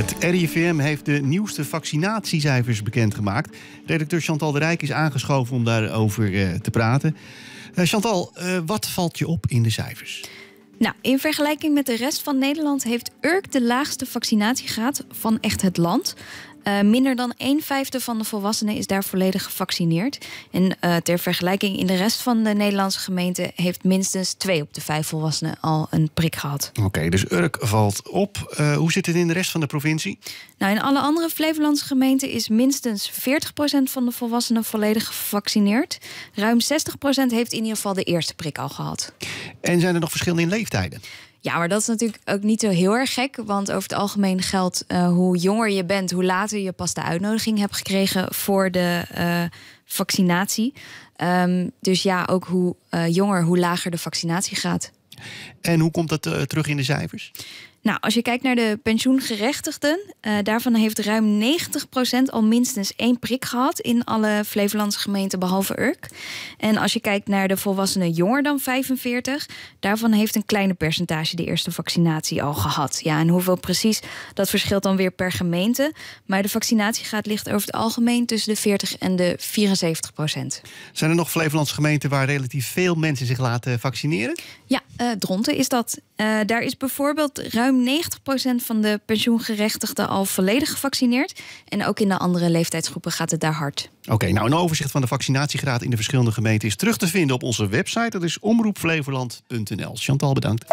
Het RIVM heeft de nieuwste vaccinatiecijfers bekendgemaakt. Redacteur Chantal de Rijk is aangeschoven om daarover uh, te praten. Uh, Chantal, uh, wat valt je op in de cijfers? Nou, in vergelijking met de rest van Nederland heeft Urk de laagste vaccinatiegraad van echt het land. Uh, minder dan 1 vijfde van de volwassenen is daar volledig gevaccineerd. En uh, ter vergelijking, in de rest van de Nederlandse gemeenten heeft minstens 2 op de 5 volwassenen al een prik gehad. Oké, okay, dus Urk valt op. Uh, hoe zit het in de rest van de provincie? Nou, in alle andere Flevolandse gemeenten is minstens 40% van de volwassenen volledig gevaccineerd. Ruim 60% heeft in ieder geval de eerste prik al gehad. En zijn er nog verschillen in leeftijden? Ja, maar dat is natuurlijk ook niet zo heel erg gek. Want over het algemeen geldt uh, hoe jonger je bent, hoe later je pas de uitnodiging hebt gekregen voor de uh, vaccinatie. Um, dus ja, ook hoe uh, jonger, hoe lager de vaccinatie gaat. En hoe komt dat terug in de cijfers? Nou, als je kijkt naar de pensioengerechtigden, uh, daarvan heeft ruim 90% al minstens één prik gehad in alle Flevolandse gemeenten behalve Urk. En als je kijkt naar de volwassenen jonger dan 45, daarvan heeft een kleine percentage de eerste vaccinatie al gehad. Ja, en hoeveel precies, dat verschilt dan weer per gemeente. Maar de vaccinatiegraad ligt over het algemeen tussen de 40 en de 74 procent. Zijn er nog Flevolandse gemeenten waar relatief veel mensen zich laten vaccineren? Ja, uh, Dronten is dat. Uh, daar is bijvoorbeeld ruim ruim 90% van de pensioengerechtigden al volledig gevaccineerd. En ook in de andere leeftijdsgroepen gaat het daar hard. Oké, nou een overzicht van de vaccinatiegraad in de verschillende gemeenten is terug te vinden op onze website. Dat is omroepflevoland.nl. Chantal, bedankt.